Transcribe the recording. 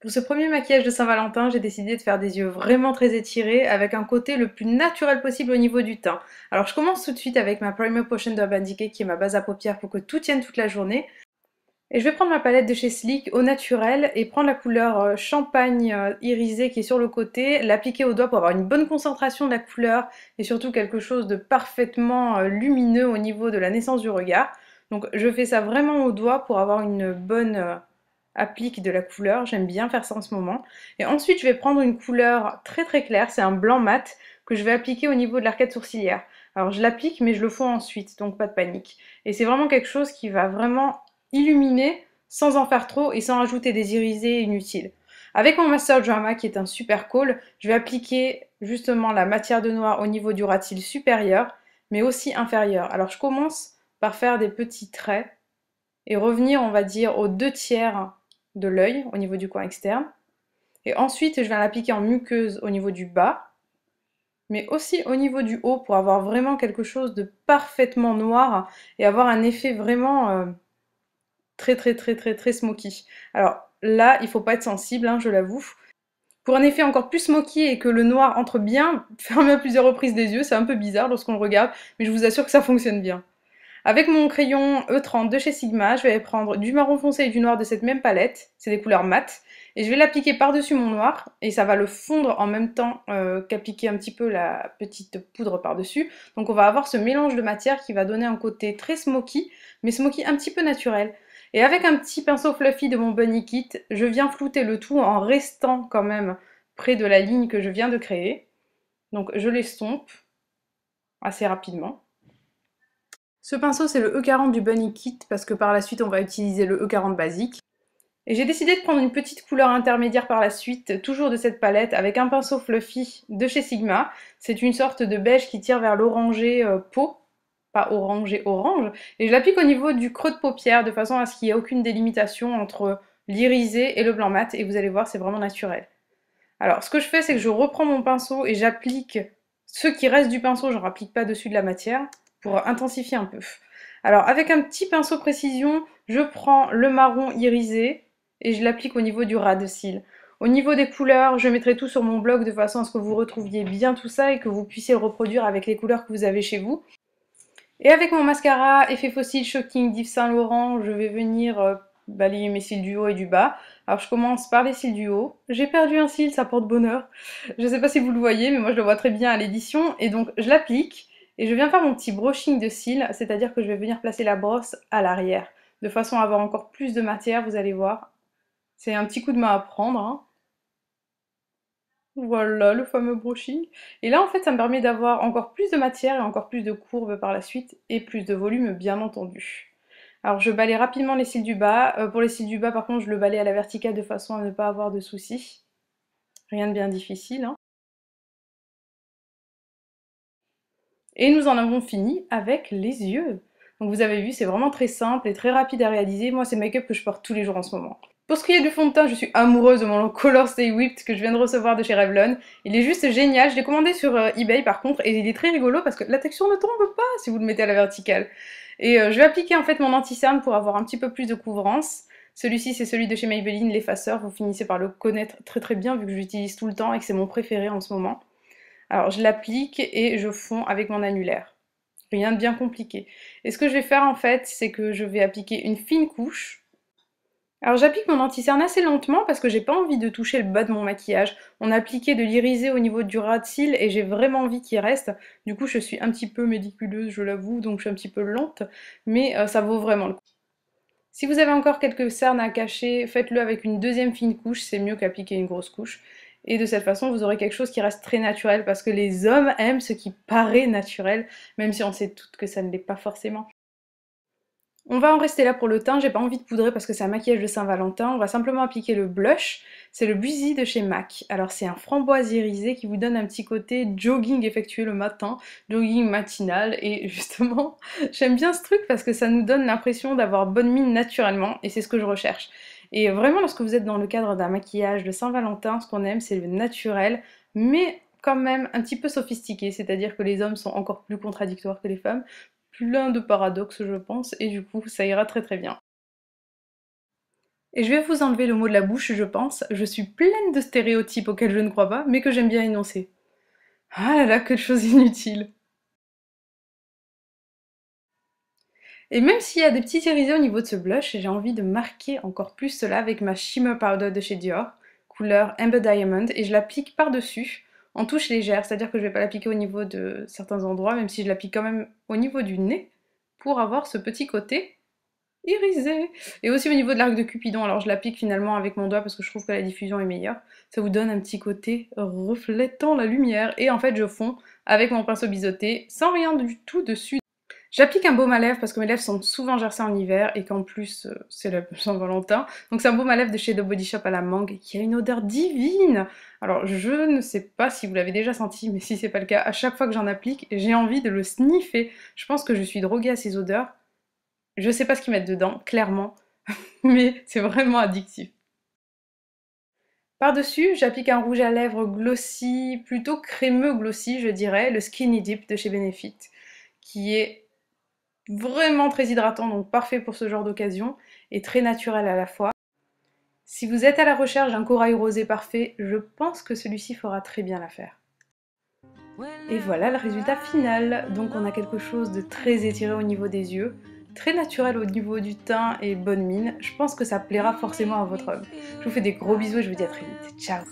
Pour ce premier maquillage de Saint-Valentin, j'ai décidé de faire des yeux vraiment très étirés avec un côté le plus naturel possible au niveau du teint. Alors je commence tout de suite avec ma Primer Potion d'Urban Decay qui est ma base à paupières pour que tout tienne toute la journée. Et je vais prendre ma palette de chez Sleek au naturel et prendre la couleur euh, champagne euh, irisé qui est sur le côté, l'appliquer au doigt pour avoir une bonne concentration de la couleur et surtout quelque chose de parfaitement euh, lumineux au niveau de la naissance du regard. Donc je fais ça vraiment au doigt pour avoir une bonne applique de la couleur, j'aime bien faire ça en ce moment. Et ensuite je vais prendre une couleur très très claire, c'est un blanc mat que je vais appliquer au niveau de l'arcade sourcilière. Alors je l'applique mais je le fais ensuite, donc pas de panique. Et c'est vraiment quelque chose qui va vraiment illuminer sans en faire trop et sans ajouter des irisés inutiles. Avec mon Master Drama qui est un super call, je vais appliquer justement la matière de noir au niveau du cils supérieur mais aussi inférieur. Alors je commence par faire des petits traits et revenir on va dire aux deux tiers de l'œil au niveau du coin externe. Et ensuite, je viens l'appliquer en muqueuse au niveau du bas, mais aussi au niveau du haut pour avoir vraiment quelque chose de parfaitement noir et avoir un effet vraiment euh, très très très très très smoky. Alors là, il faut pas être sensible, hein, je l'avoue. Pour un effet encore plus smoky et que le noir entre bien, fermez à plusieurs reprises des yeux, c'est un peu bizarre lorsqu'on le regarde, mais je vous assure que ça fonctionne bien. Avec mon crayon E30 de chez Sigma, je vais prendre du marron foncé et du noir de cette même palette, c'est des couleurs mates, et je vais l'appliquer par-dessus mon noir, et ça va le fondre en même temps euh, qu'appliquer un petit peu la petite poudre par-dessus. Donc on va avoir ce mélange de matière qui va donner un côté très smoky, mais smoky un petit peu naturel. Et avec un petit pinceau fluffy de mon Bunny Kit, je viens flouter le tout en restant quand même près de la ligne que je viens de créer. Donc je l'estompe assez rapidement. Ce pinceau c'est le E40 du Bunny Kit parce que par la suite on va utiliser le E40 basique. Et j'ai décidé de prendre une petite couleur intermédiaire par la suite, toujours de cette palette, avec un pinceau fluffy de chez Sigma. C'est une sorte de beige qui tire vers l'orangé euh, peau, pas orangé orange. Et je l'applique au niveau du creux de paupière de façon à ce qu'il n'y ait aucune délimitation entre l'irisé et le blanc mat. Et vous allez voir, c'est vraiment naturel. Alors ce que je fais, c'est que je reprends mon pinceau et j'applique ce qui reste du pinceau, je ne rapplique pas dessus de la matière pour intensifier un peu. Alors avec un petit pinceau précision, je prends le marron irisé et je l'applique au niveau du ras de cils. Au niveau des couleurs, je mettrai tout sur mon blog de façon à ce que vous retrouviez bien tout ça et que vous puissiez le reproduire avec les couleurs que vous avez chez vous. Et avec mon mascara Effet Fossile Shocking d'Yves Saint Laurent, je vais venir euh, balayer mes cils du haut et du bas. Alors je commence par les cils du haut. J'ai perdu un cil, ça porte bonheur. Je ne sais pas si vous le voyez, mais moi je le vois très bien à l'édition. Et donc je l'applique. Et je viens faire mon petit brushing de cils, c'est-à-dire que je vais venir placer la brosse à l'arrière, de façon à avoir encore plus de matière, vous allez voir. C'est un petit coup de main à prendre. Hein. Voilà le fameux brushing. Et là en fait ça me permet d'avoir encore plus de matière et encore plus de courbes par la suite et plus de volume bien entendu. Alors je balaye rapidement les cils du bas. Euh, pour les cils du bas par contre je le balaye à la verticale de façon à ne pas avoir de soucis. Rien de bien difficile. Hein. Et nous en avons fini avec les yeux. Donc vous avez vu, c'est vraiment très simple et très rapide à réaliser. Moi, c'est le make-up que je porte tous les jours en ce moment. Pour ce qui est du fond de teint, je suis amoureuse de mon Color Stay Whipped que je viens de recevoir de chez Revlon. Il est juste génial. Je l'ai commandé sur euh, eBay par contre et il est très rigolo parce que la texture ne tombe pas si vous le mettez à la verticale. Et euh, je vais appliquer en fait mon anti-cerne pour avoir un petit peu plus de couvrance. Celui-ci, c'est celui de chez Maybelline, l'effaceur. Vous finissez par le connaître très très bien vu que j'utilise tout le temps et que c'est mon préféré en ce moment. Alors je l'applique et je fonds avec mon annulaire. Rien de bien compliqué. Et ce que je vais faire en fait, c'est que je vais appliquer une fine couche. Alors j'applique mon anti-cerne assez lentement parce que j'ai pas envie de toucher le bas de mon maquillage. On a appliqué de l'irisé au niveau du ras de cils et j'ai vraiment envie qu'il reste. Du coup je suis un petit peu médiculeuse, je l'avoue, donc je suis un petit peu lente, mais euh, ça vaut vraiment le coup. Si vous avez encore quelques cernes à cacher, faites-le avec une deuxième fine couche, c'est mieux qu'appliquer une grosse couche. Et de cette façon, vous aurez quelque chose qui reste très naturel parce que les hommes aiment ce qui paraît naturel, même si on sait toutes que ça ne l'est pas forcément. On va en rester là pour le teint, j'ai pas envie de poudrer parce que c'est un maquillage de Saint-Valentin, on va simplement appliquer le blush, c'est le Busy de chez MAC. Alors c'est un framboise irisé qui vous donne un petit côté jogging effectué le matin, jogging matinal, et justement j'aime bien ce truc parce que ça nous donne l'impression d'avoir bonne mine naturellement, et c'est ce que je recherche. Et vraiment, lorsque vous êtes dans le cadre d'un maquillage de Saint-Valentin, ce qu'on aime, c'est le naturel, mais quand même un petit peu sophistiqué, c'est-à-dire que les hommes sont encore plus contradictoires que les femmes, plein de paradoxes je pense, et du coup ça ira très très bien. Et je vais vous enlever le mot de la bouche, je pense. Je suis pleine de stéréotypes auxquels je ne crois pas, mais que j'aime bien énoncer. Ah là là, que de choses Et même s'il y a des petits irisés au niveau de ce blush, j'ai envie de marquer encore plus cela avec ma Shimmer Powder de chez Dior, couleur Amber Diamond, et je l'applique par-dessus en touche légère, c'est-à-dire que je ne vais pas l'appliquer au niveau de certains endroits, même si je l'applique quand même au niveau du nez, pour avoir ce petit côté irisé. Et aussi au niveau de l'arc de Cupidon, alors je l'applique finalement avec mon doigt parce que je trouve que la diffusion est meilleure. Ça vous donne un petit côté reflétant la lumière. Et en fait, je fonds avec mon pinceau biseauté, sans rien du tout dessus. J'applique un baume à lèvres parce que mes lèvres sont souvent gercées en hiver et qu'en plus euh, c'est le Saint-Valentin. Donc c'est un baume à lèvres de chez The Body Shop à la mangue qui a une odeur divine. Alors je ne sais pas si vous l'avez déjà senti, mais si c'est pas le cas, à chaque fois que j'en applique, j'ai envie de le sniffer. Je pense que je suis droguée à ces odeurs. Je sais pas ce qu'ils mettent dedans, clairement, mais c'est vraiment addictif. Par-dessus, j'applique un rouge à lèvres glossy, plutôt crémeux glossy, je dirais, le Skinny Dip de chez Benefit, qui est vraiment très hydratant, donc parfait pour ce genre d'occasion, et très naturel à la fois. Si vous êtes à la recherche d'un corail rosé parfait, je pense que celui-ci fera très bien l'affaire. Et voilà le résultat final. Donc on a quelque chose de très étiré au niveau des yeux, très naturel au niveau du teint et bonne mine. Je pense que ça plaira forcément à votre homme. Je vous fais des gros bisous et je vous dis à très vite. Ciao